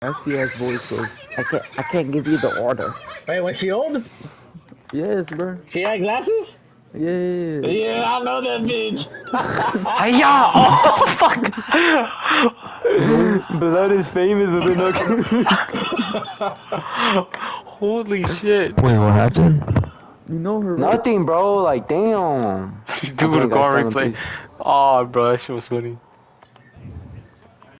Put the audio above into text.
SBS voice I can't, I can't give you the order. Wait, was she old? Yes, bro. She had glasses? Yeah. yeah, I know that bitch. Hiya! Oh fuck! Blood is famous with no. Holy shit! Wait, what happened? You know her. Nothing, bro. Like, damn. Dude, the car replay. Oh, bro, that shit was funny.